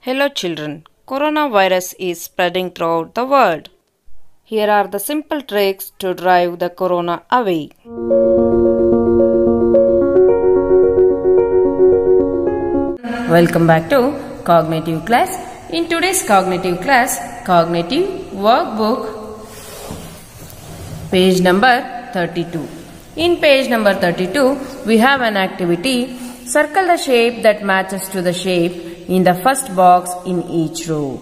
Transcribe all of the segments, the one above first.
Hello children, coronavirus is spreading throughout the world. Here are the simple tricks to drive the corona away. Welcome back to cognitive class. In today's cognitive class, cognitive workbook page number 32. In page number 32, we have an activity. Circle the shape that matches to the shape in the first box in each row.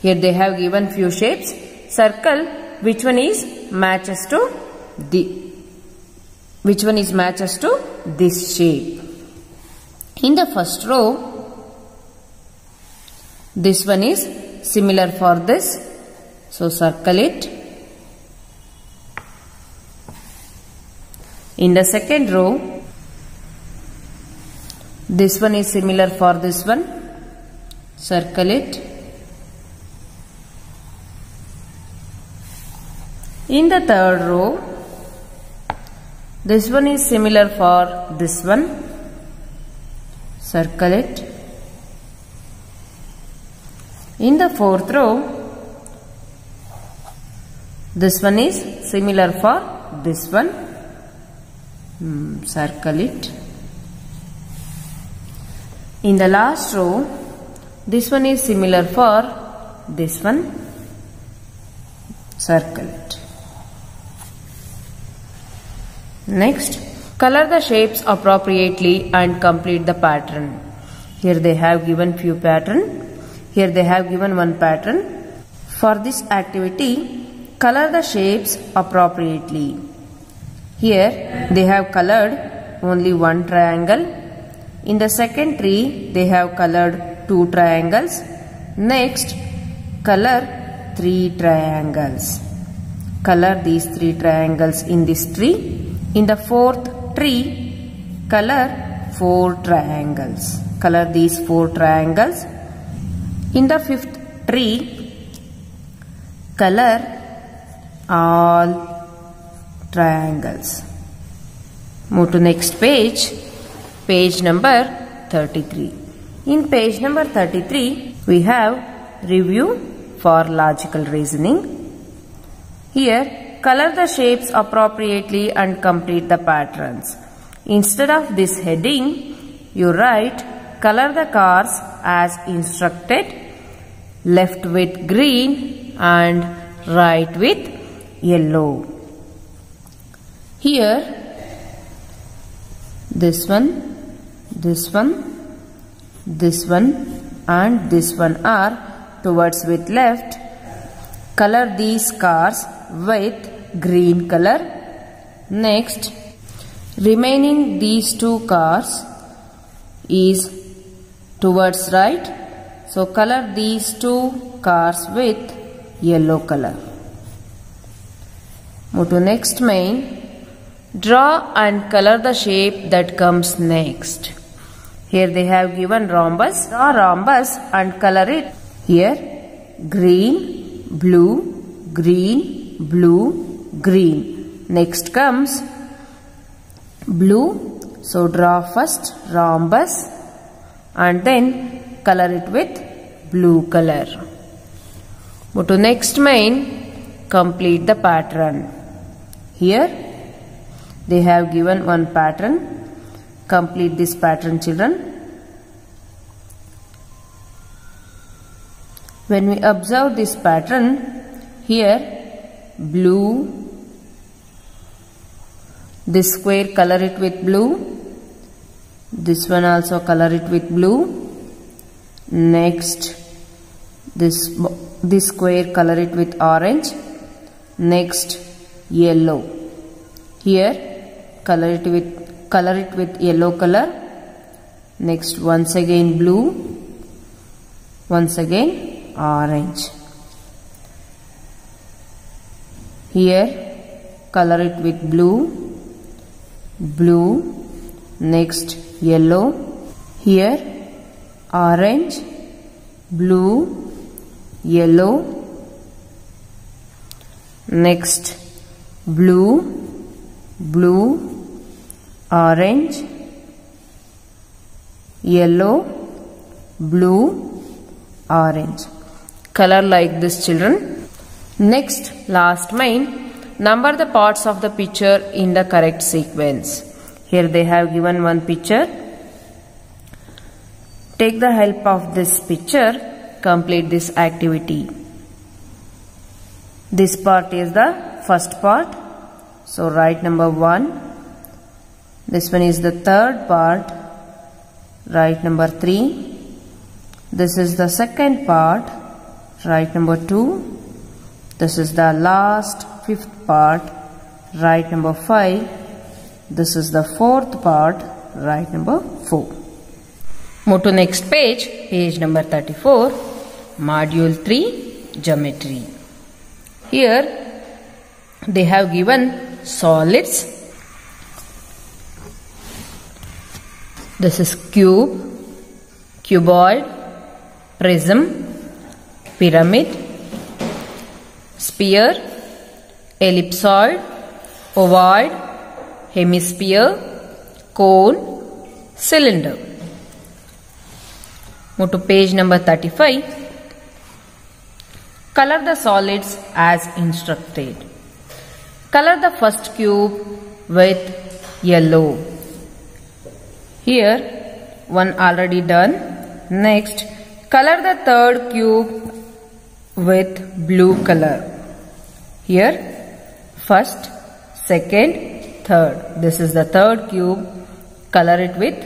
Here they have given few shapes. Circle which one is matches to the which one is matches to this shape. In the first row, this one is similar for this. So circle it. In the second row, this one is similar for this one. Circle it. In the third row, this one is similar for this one. Circle it. In the fourth row, this one is similar for this one. Hmm, circle it. In the last row, this one is similar for this one. Circle it. Next, color the shapes appropriately and complete the pattern. Here they have given few pattern. Here they have given one pattern. For this activity, color the shapes appropriately. Here they have colored only one triangle. In the second tree, they have colored two triangles. Next, color three triangles. Color these three triangles in this tree. In the fourth tree, color four triangles. Color these four triangles. In the fifth tree, color all triangles. Move to next page, page number 33. In page number 33, we have review for logical reasoning. Here, color the shapes appropriately and complete the patterns. Instead of this heading, you write color the cars as instructed, left with green and right with yellow. Here, this one, this one, this one and this one are towards with left. Color these cars with green color. Next, remaining these two cars is towards right. So color these two cars with yellow color. Move to next main. Draw and color the shape that comes next. Here they have given rhombus. Draw rhombus and color it. Here green, blue, green, blue, green. Next comes blue. So draw first rhombus and then color it with blue color. Move to next main. Complete the pattern. Here they have given one pattern. Complete this pattern children. When we observe this pattern, here blue, this square color it with blue, this one also color it with blue, next this, this square color it with orange, next yellow. Here color it with color it with yellow color, next once again blue, once again orange. Here color it with blue, blue, next yellow. Here orange, blue, yellow. Next blue, blue, orange, yellow, blue, orange. Color like this children. Next, last main, number the parts of the picture in the correct sequence. Here they have given one picture. Take the help of this picture, complete this activity. This part is the first part. So write number 1. This one is the third part. write number 3. This is the second part. write number 2. This is the last fifth part. write number 5. This is the fourth part. write number 4. Move to next page. Page number 34. Module 3. Geometry. Here they have given solids. This is cube, cuboid, prism, pyramid, sphere, ellipsoid, ovoid, hemisphere, cone, cylinder. Move to page number 35. Color the solids as instructed. Color the first cube with yellow. Here one already done. Next color the third cube with blue color. Here first, second, third. This is the third cube. Color it with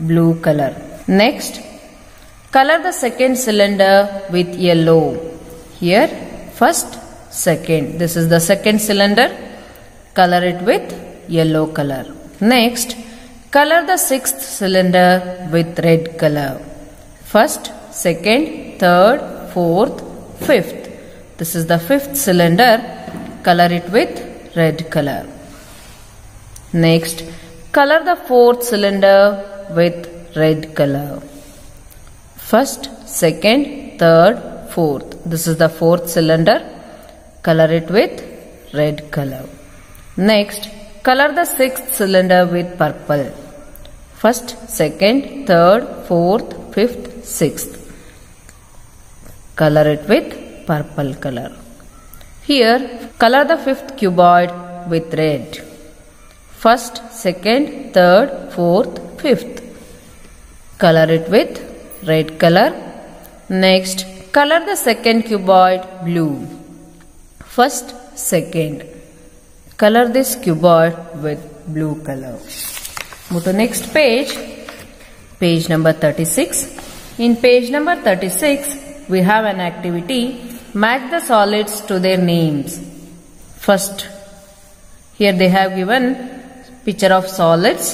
blue color. Next color the second cylinder with yellow. Here first, second. This is the second cylinder. Color it with yellow color. Next, color the sixth cylinder with red color. First, second, third, fourth, fifth. This is the fifth cylinder. Color it with red color. Next, color the fourth cylinder with red color. First, second, third, fourth. This is the fourth cylinder. Color it with red color. Next, color the sixth cylinder with purple. First, second, third, fourth, fifth, sixth. Color it with purple color. Here, color the fifth cuboid with red. First, second, third, fourth, fifth. Color it with red color. Next, Color the second cuboid blue. First, second. Color this cuboid with blue color. Move to next page. Page number 36. In page number 36, we have an activity. Match the solids to their names. First, here they have given picture of solids.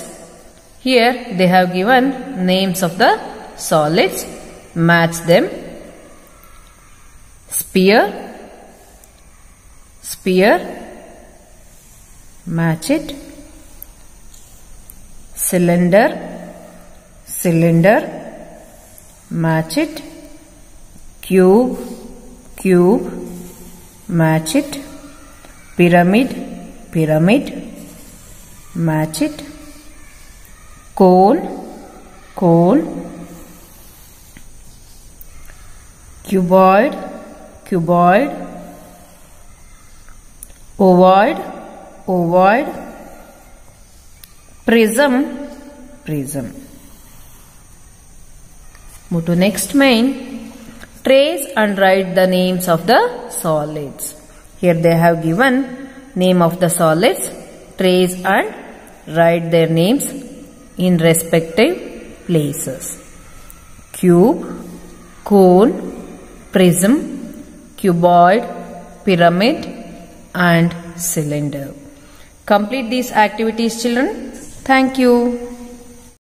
Here they have given names of the solids. Match them sphere sphere match it cylinder. Cylinder. Match it cube. Cube. Match it pyramid. Pyramid. Match it cone. Cone. Cuboid. Cuboid, ovoid, ovoid, prism, prism. Move to next main. Trace and write the names of the solids. Here they have given name of the solids. Trace and write their names in respective places. Cube, cone, prism, cuboid, pyramid and cylinder. Complete these activities children. Thank you.